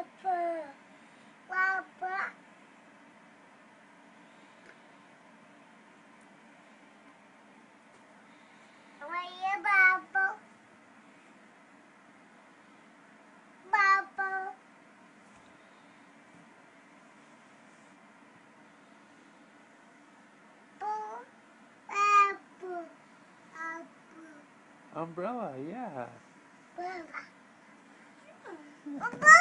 Papa. Papa. Where Papa? Papa. Umbrella, yeah. Umbrella. Hmm.